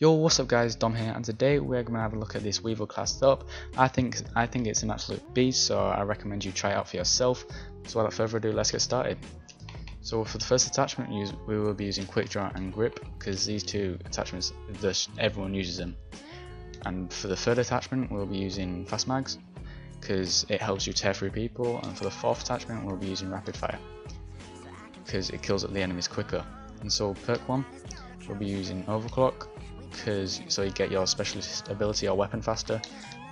Yo, what's up guys, Dom here, and today we're going to have a look at this Weevil class setup. I think I think it's an absolute beast, so I recommend you try it out for yourself. So without further ado, let's get started. So for the first attachment, we will be using Quick Draw and Grip, because these two attachments, everyone uses them. And for the third attachment, we'll be using Fast Mags, because it helps you tear through people, and for the fourth attachment, we'll be using Rapid Fire, because it kills the enemies quicker. And so perk 1, we'll be using Overclock, because so you get your specialist ability or weapon faster.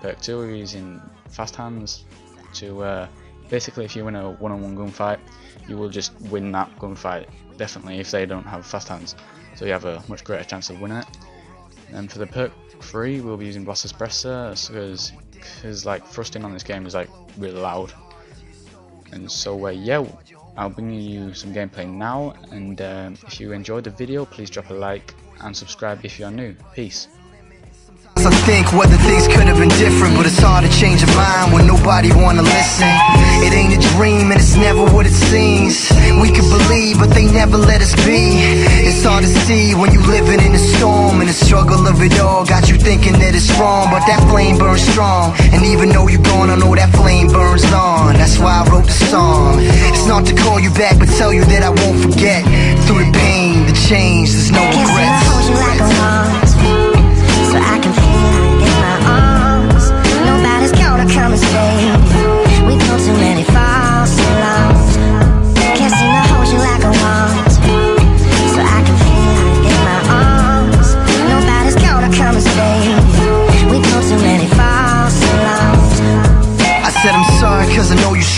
Perk 2 we're using fast hands to uh, basically if you win a one-on-one -on -one gunfight you will just win that gunfight definitely if they don't have fast hands so you have a much greater chance of winning it. And for the perk 3 we'll be using Boss Espresso because because like thrusting on this game is like really loud and so uh, yeah I'll bring you some gameplay now and um, if you enjoyed the video please drop a like and subscribe if you are new. Peace. I think whether things could have been different But it's hard to change a mind when nobody wanna listen It ain't a dream and it's never what it seems We could believe but they never let us be It's hard to see when you living in a storm the struggle of it all. Got you thinking that it's wrong But that flame burns strong. And even though you're gone I know that flame burns on. That's why I wrote the song. It's not to call you back but tell you that I won't forget. Through the pain, the change, there's no regrets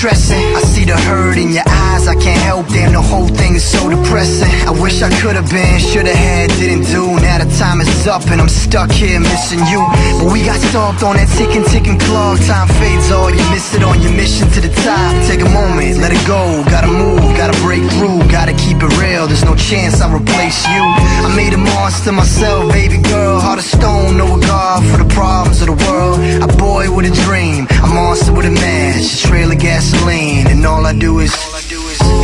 stressing. I see the hurt in your eyes, I can't help Damn, the whole thing is so depressing. I wish I could've been, should've had, didn't do. Now the time is up and I'm stuck here missing you. But we got stopped on that ticking, ticking clock. Time fades all, you miss it on your mission to the top. Take a moment, let it go, gotta move, gotta break through. Gotta keep it real, there's no chance I'll replace you. I made a monster myself, baby girl. Heart of stone, no regard for the problems of the world. A boy with a dream, monster with a match A trail of gasoline, and all I do is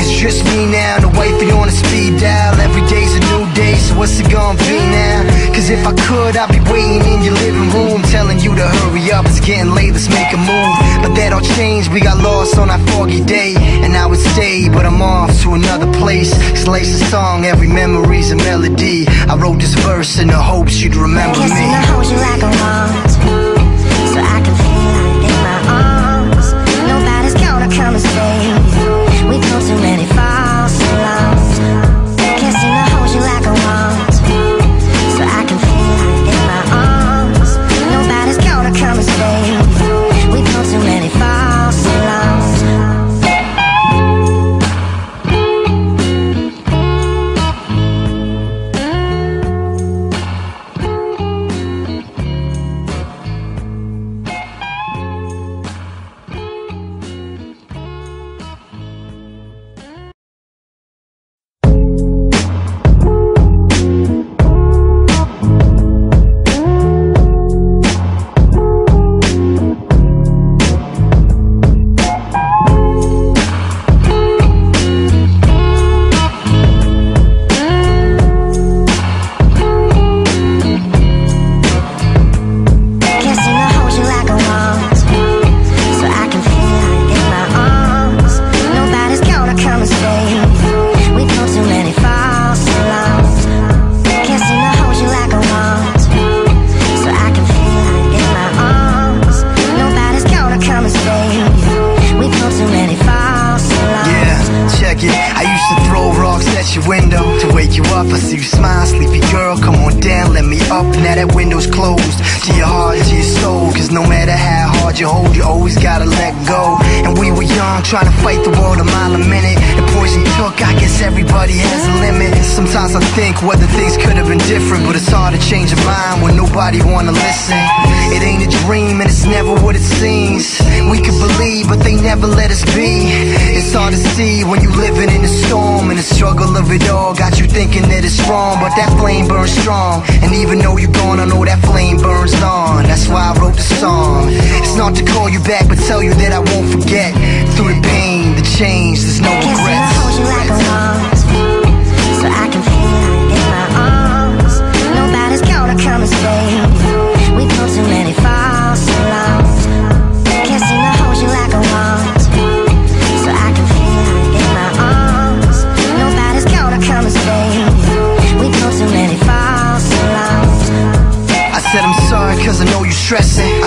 It's just me now, the wifey on a speed dial. Every day's a new day, so what's it gonna be now? Cause if I could, I'd be waiting in your living room Telling you to hurry up, it's getting late, let's make a move. But that all changed, we got lost on that foggy day And I would stay, but I'm off to another place. Slice a song, every memory's a melody. I wrote this verse in the hopes you'd remember me. Kissing hold you like want up. I see you smile, sleepy girl, come on down, let me up. Now that window's closed, you hold, you always gotta let go. And we were young, trying to fight the world a mile a minute. The poison took, I guess everybody has a limit. Sometimes I think whether things could have been different But it's hard to change your mind when nobody wanna listen. It ain't a dream and it's never what it seems. We could believe, but they never let us be. It's hard to see when you living in the storm And the struggle of it all got you thinking that it's wrong But that flame burns strong. And even though you're gone, I know that flame burns on. That's why I wrote the song. It's not want to call you back, but tell you that I won't forget. Through the pain, the change, there's no regrets. I'll hold you like so I can feel you in my arms. Nobody's gonna come and save. We've gone too many. Can't seem to hold you like so I can feel in my arms. Nobody's gonna come and save. We've gone too many. I said I'm sorry, cause I know you're stressing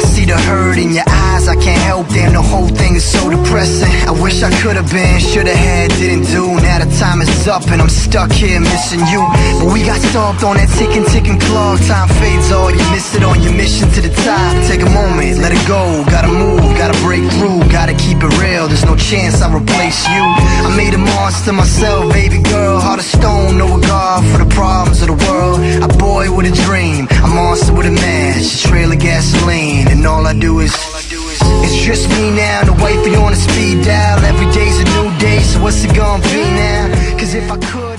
in your eyes, I can't help Damn, the whole thing is so depressing. I wish I could've been, should've had, didn't do. Now the time is up and I'm stuck here missing you. But we got stopped on that ticking, ticking clock. Time fades all, you miss it on your mission to the top. Take a moment, let it go, gotta move, gotta break through. Gotta keep it real, there's no chance I'll replace you. I made a monster myself, baby girl. Heart of stone, no regard for the problems of the world. A boy with a dream, a and all I do is it's just me now, the wifey on a speed dial Every day's a new day, so what's it gonna be now? Cause if I could